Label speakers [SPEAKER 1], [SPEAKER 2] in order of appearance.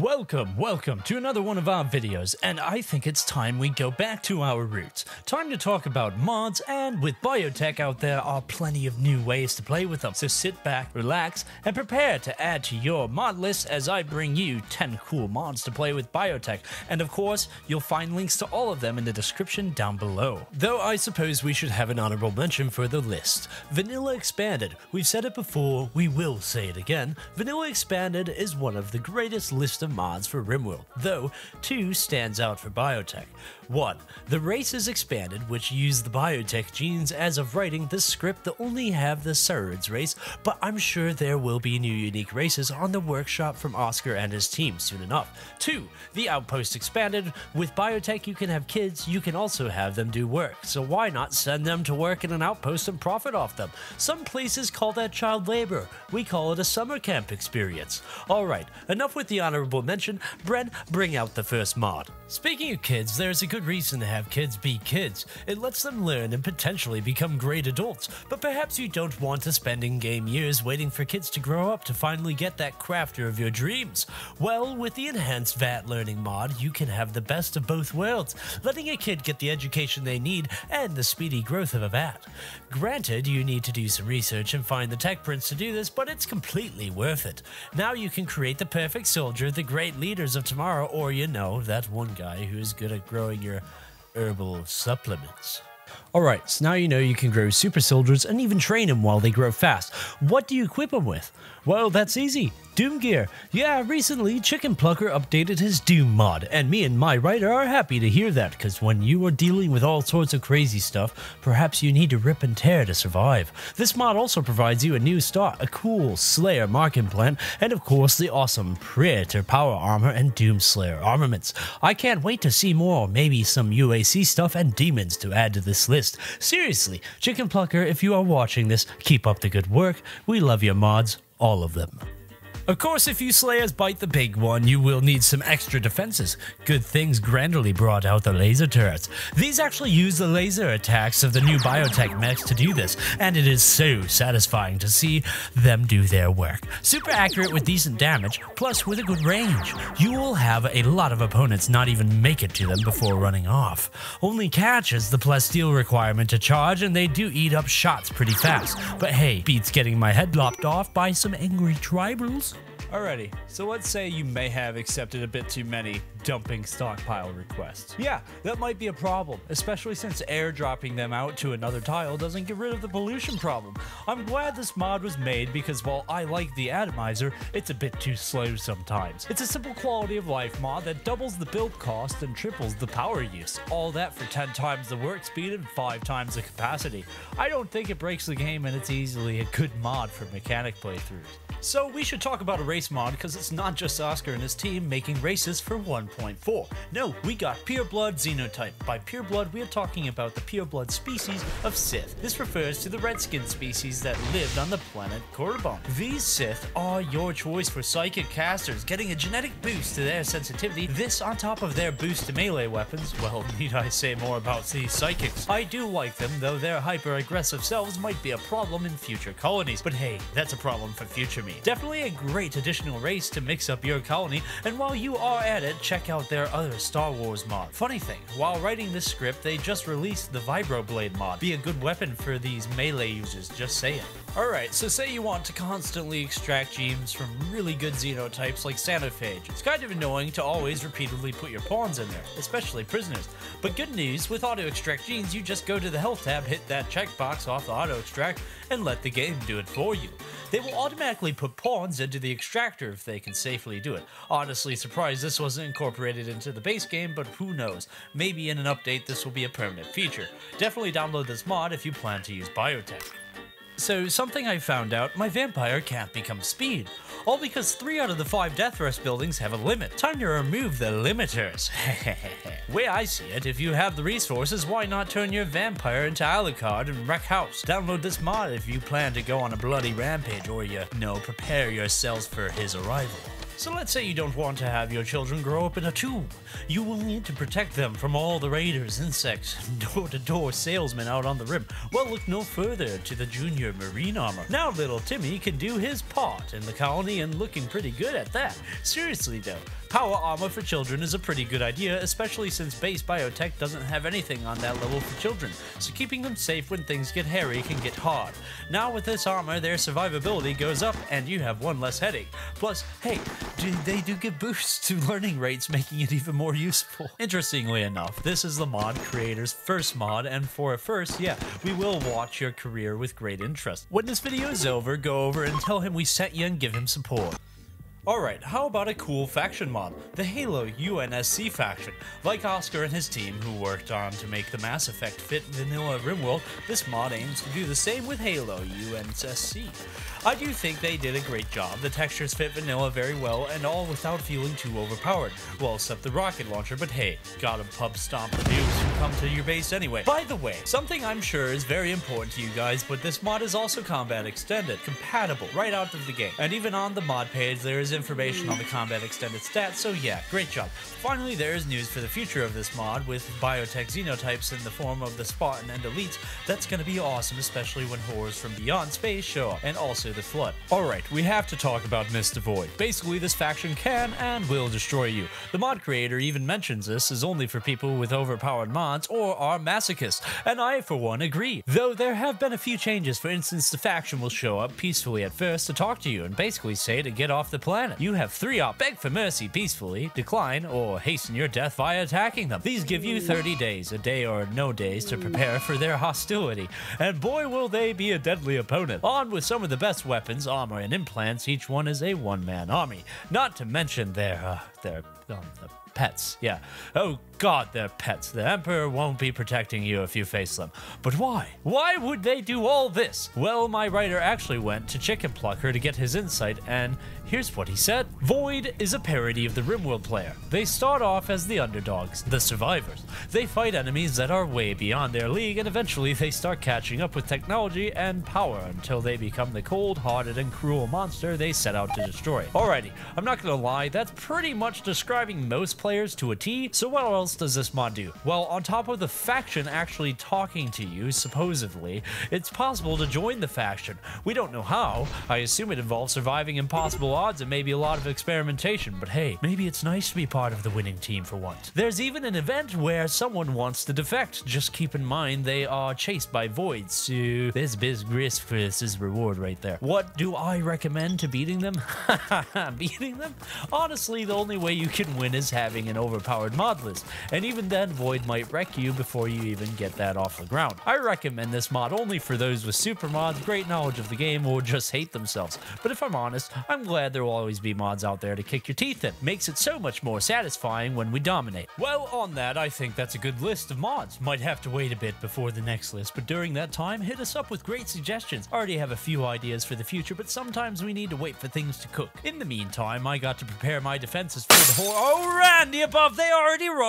[SPEAKER 1] Welcome, welcome to another one of our videos, and I think it's time we go back to our roots. Time to talk about mods, and with biotech out there are plenty of new ways to play with them. So sit back, relax, and prepare to add to your mod list as I bring you 10 cool mods to play with biotech. And of course, you'll find links to all of them in the description down below. Though I suppose we should have an honorable mention for the list. Vanilla Expanded. We've said it before, we will say it again. Vanilla Expanded is one of the greatest lists of mods for RimWorld, though two stands out for biotech. One, the race is expanded, which use the biotech genes as of writing this script that only have the Saurids race, but I'm sure there will be new unique races on the workshop from Oscar and his team soon enough. Two, the outpost expanded. With biotech, you can have kids, you can also have them do work, so why not send them to work in an outpost and profit off them? Some places call that child labor. We call it a summer camp experience. Alright, enough with the honorable mention. Bren, bring out the first mod. Speaking of kids, there's a good reason to have kids be kids. It lets them learn and potentially become great adults, but perhaps you don't want to spend in game years waiting for kids to grow up to finally get that crafter of your dreams. Well, with the enhanced VAT learning mod, you can have the best of both worlds, letting a kid get the education they need and the speedy growth of a VAT. Granted, you need to do some research and find the tech prints to do this, but it's completely worth it. Now you can create the perfect soldier, the great leaders of tomorrow, or you know, that one guy who's good at growing your herbal supplements. Alright, so now you know you can grow super soldiers and even train them while they grow fast. What do you equip them with? Well, that's easy. Doom Gear. Yeah, recently Chicken Plucker updated his Doom mod, and me and my writer are happy to hear that, because when you are dealing with all sorts of crazy stuff, perhaps you need to rip and tear to survive. This mod also provides you a new start, a cool Slayer mark implant, and of course the awesome Praetor power armor and Doom Slayer armaments. I can't wait to see more, maybe some UAC stuff and demons to add to this list. Seriously, Chicken Plucker, if you are watching this, keep up the good work. We love your mods, all of them. Of course, if you Slayers bite the big one, you will need some extra defenses. Good things Granderly brought out the laser turrets. These actually use the laser attacks of the new biotech mechs to do this, and it is so satisfying to see them do their work. Super accurate with decent damage, plus with a good range. You will have a lot of opponents not even make it to them before running off. Only catch is the plasteel requirement to charge, and they do eat up shots pretty fast. But hey, beats getting my head lopped off by some angry tribals.
[SPEAKER 2] Alrighty, so let's say you may have accepted a bit too many dumping stockpile requests. Yeah, that might be a problem, especially since airdropping them out to another tile doesn't get rid of the pollution problem. I'm glad this mod was made because while I like the atomizer, it's a bit too slow sometimes. It's a simple quality of life mod that doubles the build cost and triples the power use. All that for 10 times the work speed and 5 times the capacity. I don't think it breaks the game and it's easily a good mod for mechanitor playthroughs. So we should talk about a race mod because it's not just Oscar and his team making races for 1.4. No, we got Pureblood Xenotype. By Pureblood, we are talking about the pureblood species of Sith. This refers to the redskin species that lived on the planet Korriban. These Sith are your choice for psychic casters, getting a genetic boost to their sensitivity. This on top of their boost to melee weapons. Well, need I say more about these psychics? I do like them, though their hyper-aggressive selves might be a problem in future colonies. But hey, that's a problem for future Definitely a great additional race to mix up your colony, and while you are at it, check out their other Star Wars mod. Funny thing, while writing this script, they just released the Vibroblade mod. Be a good weapon for these melee users, just saying. Alright, so say you want to constantly extract genes from really good xenotypes like Xenophage. It's kind of annoying to always repeatedly put your pawns in there, especially prisoners. But good news, with auto extract genes, you just go to the health tab, hit that checkbox off the auto extract, and let the game do it for you. They will automatically put pawns into the extractor if they can safely do it. Honestly surprised this wasn't incorporated into the base game, but who knows. Maybe in an update this will be a permanent feature. Definitely download this mod if you plan to use biotech. So, something I found out, my vampire can't become speed. All because 3 out of the 5 Deathrest buildings have a limit. Time to remove the limiters. Way I see it, if you have the resources, why not turn your vampire into Alucard and wreck house? Download this mod if you plan to go on a bloody rampage or you know, prepare yourselves for his arrival. So let's say you don't want to have your children grow up in a tomb. You will need to protect them from all the raiders, insects, door-to-door salesmen out on the rim. Well, look no further to the junior marine armor. Now little Timmy can do his part in the colony and looking pretty good at that. Seriously though,
[SPEAKER 1] Power armor for children is a pretty good idea, especially since base biotech doesn't have anything on that level for children, so keeping them safe when things get hairy can get hard. Now with this armor, their survivability goes up and you have one less headache. Plus, hey, they do give boosts to learning rates, making it even more useful. Interestingly enough, this is the mod creator's first mod, and for a first, yeah, we will watch your career with great interest. When this video is over, go over and tell him we sent you and give him support. Alright, how about a cool faction mod? The Halo UNSC faction. Like Oscar and his team, who worked on to make the Mass Effect fit vanilla RimWorld, this mod aims to do the same with Halo UNSC. I do think they did a great job. The textures fit vanilla very well, and all without feeling too overpowered. Well, except the rocket launcher, but hey, gotta pub stomp the noobs who come to your base anyway. By the way, something I'm sure is very important to you guys, but this mod is also combat extended, compatible right out of the game. And even on the mod page, there is information on the combat extended stats, so yeah, great job. Finally, there is news for the future of this mod, with biotech xenotypes in the form of the Spartan and Elites. That's gonna be awesome, especially when horrors from beyond space show up, and also the Flood. Alright, we have to talk about Mr. Void. Basically, this faction can and will destroy you. The mod creator even mentions this is only for people with overpowered mods or are masochists, and I, for one, agree. Though there have been a few changes, for instance, the faction will show up peacefully at first to talk to you and basically say to get off the planet. You have three options. beg for mercy peacefully, decline, or hasten your death by attacking them. These give you 30 days, a day or no days, to prepare for their hostility, and boy will they be a deadly opponent. On with some of the best weapons, armor, and implants, each one is a one-man army. Not to mention their, uh, their, um, pets. Yeah. Oh god, they're pets. The Emperor won't be protecting you if you face them. But why? Why would they do all this? Well, my writer actually went to Chicken Plucker to get his insight, and here's what he said. Void is a parody of the RimWorld player. They start off as the underdogs, the survivors. They fight enemies that are way beyond their league, and eventually they start catching up with technology and power until they become the cold-hearted and cruel monster they set out to destroy. Alrighty, I'm not gonna lie, that's pretty much describing most players to a T, so what else does this mod do? Well, on top of the faction actually talking to you, supposedly, it's possible to join the faction. We don't know how. I assume it involves surviving impossible odds and maybe a lot of experimentation, but hey, maybe it's nice to be part of the winning team for once. There's even an event where someone wants to defect. Just keep in mind they are chased by voids, so there's biz grist for this reward right there. What do I recommend to beating them? beating them? Honestly, the only way you can win is having an overpowered mod list, and even then, Void might wreck you before you even get that off the ground. I recommend this mod only for those with super mods, great knowledge of the game, or just hate themselves. But if I'm honest, I'm glad there will always be mods out there to kick your teeth in. Makes it so much more satisfying when we dominate. Well, on that, I think that's a good list of mods. Might have to wait a bit before the next list, but during that time, hit us up with great suggestions. I already have a few ideas for the future, but sometimes we need to wait for things to cook. In the meantime, I got to prepare my defenses for the horror. Oh, Randy above, they already arrived.